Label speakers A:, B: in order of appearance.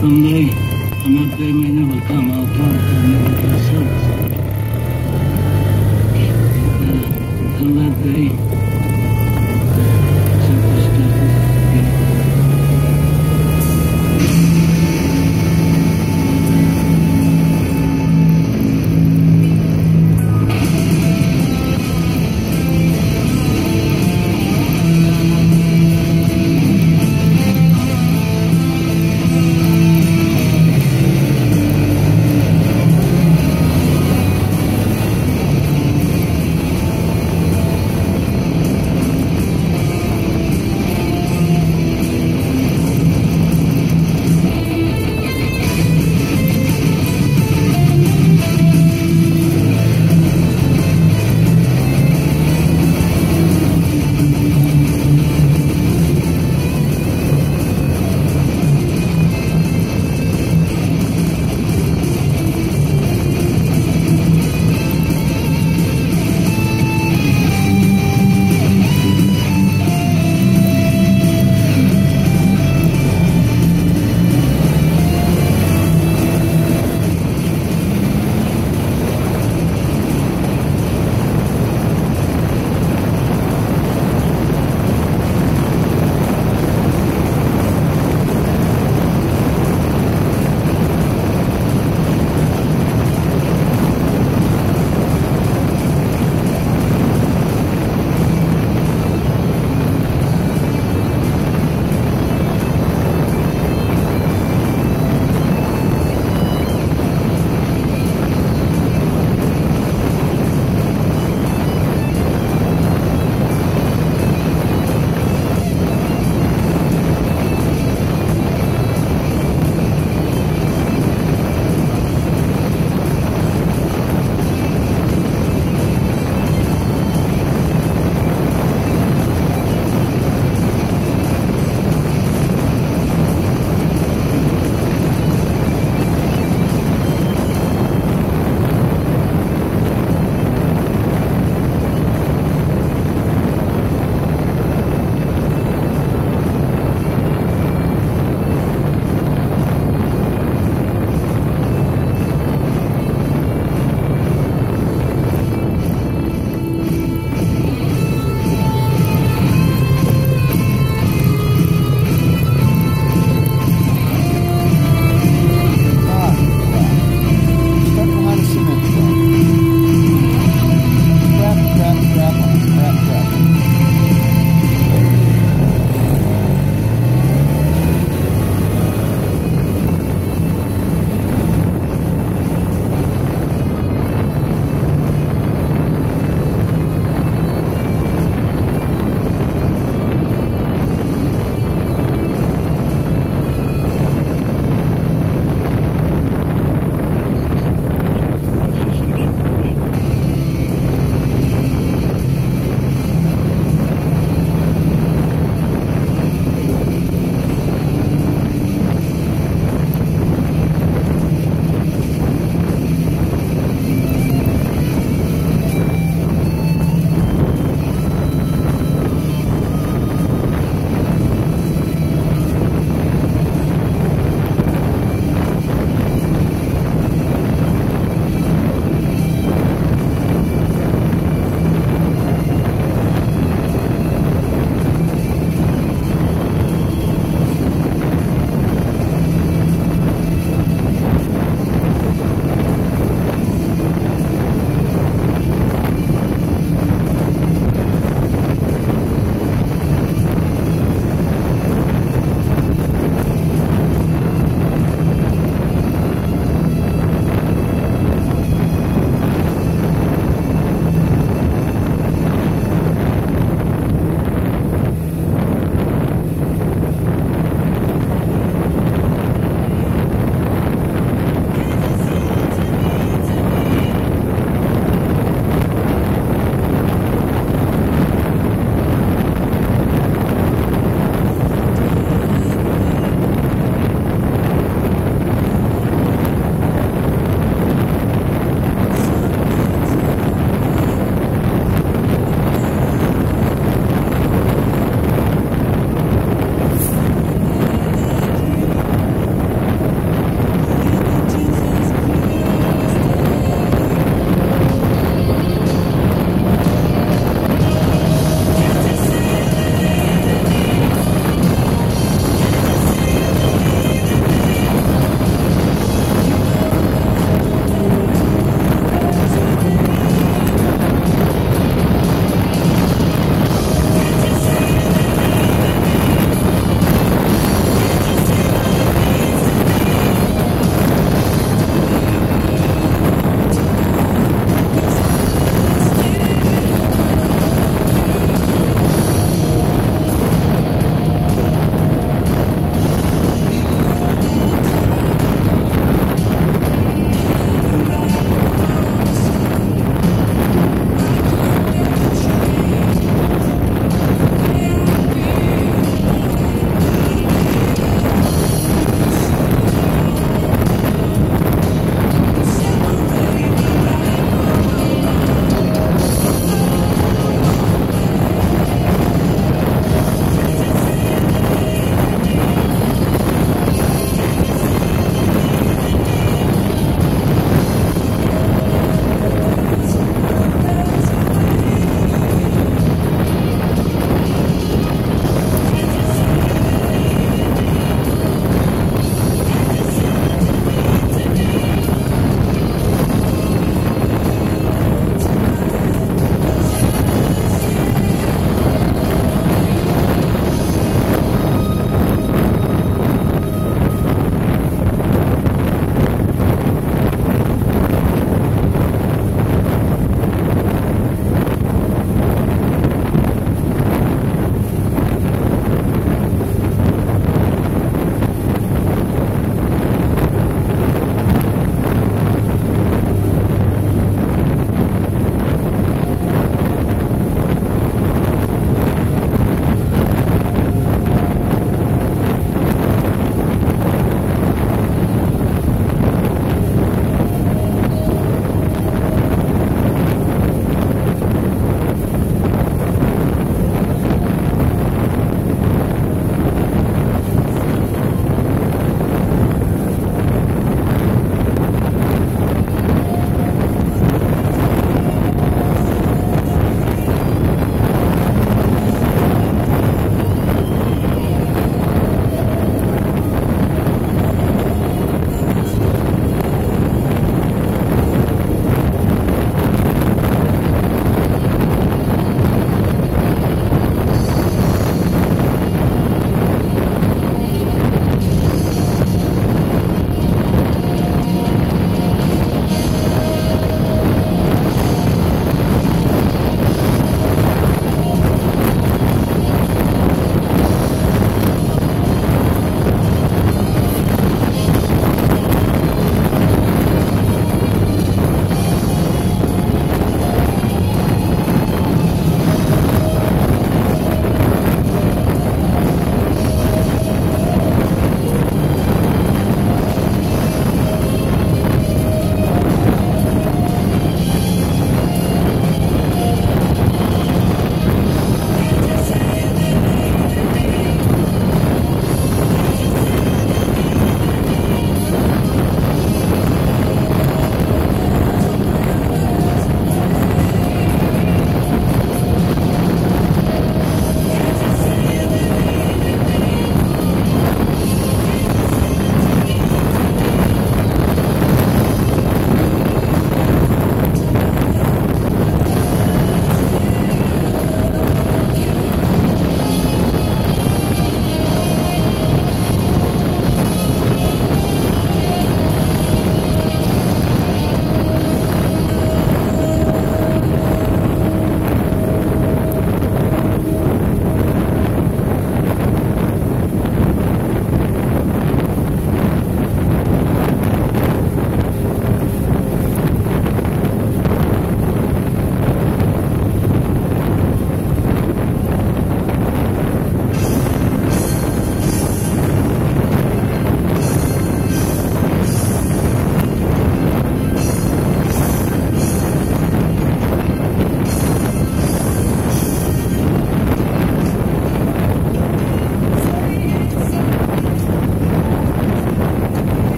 A: Someday, and that day may never come, I'll promise I never get a service. Until that day,